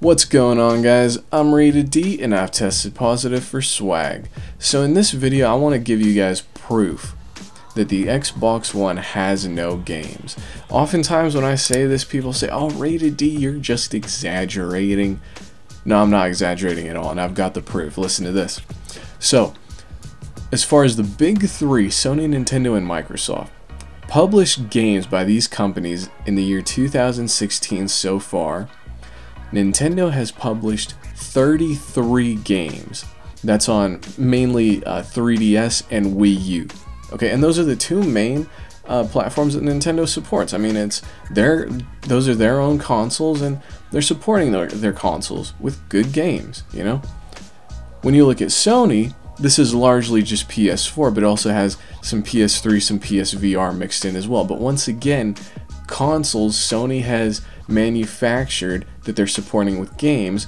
What's going on guys? I'm Rated D and I've tested positive for swag. So in this video I want to give you guys proof that the Xbox One has no games. Oftentimes when I say this people say, oh Rated D you're just exaggerating. No I'm not exaggerating at all and I've got the proof. Listen to this. So as far as the big three, Sony, Nintendo, and Microsoft, published games by these companies in the year 2016 so far Nintendo has published 33 games. That's on mainly uh, 3DS and Wii U. Okay, and those are the two main uh, platforms that Nintendo supports. I mean, it's their those are their own consoles, and they're supporting their, their consoles with good games. You know, when you look at Sony, this is largely just PS4, but also has some PS3, some PSVR mixed in as well. But once again, consoles Sony has manufactured that they're supporting with games,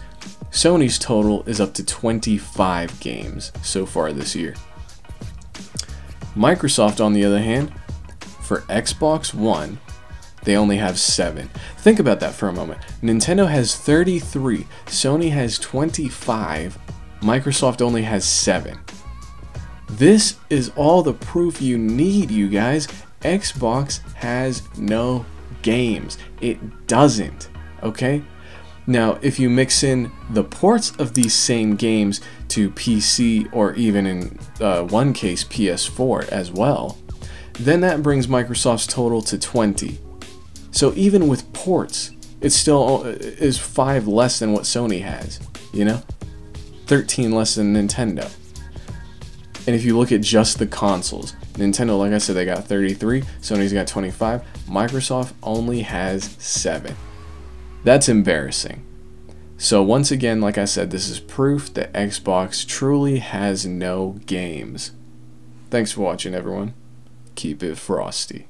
Sony's total is up to 25 games so far this year. Microsoft, on the other hand, for Xbox One, they only have 7. Think about that for a moment. Nintendo has 33, Sony has 25, Microsoft only has 7. This is all the proof you need, you guys. Xbox has no games. It doesn't, okay? Now, if you mix in the ports of these same games to PC or even in uh, one case PS4 as well, then that brings Microsoft's total to 20. So even with ports, it still uh, is 5 less than what Sony has, you know? 13 less than Nintendo. And if you look at just the consoles, Nintendo, like I said, they got 33, Sony's got 25, Microsoft only has 7. That's embarrassing. So once again, like I said, this is proof that Xbox truly has no games. Thanks for watching everyone. Keep it frosty.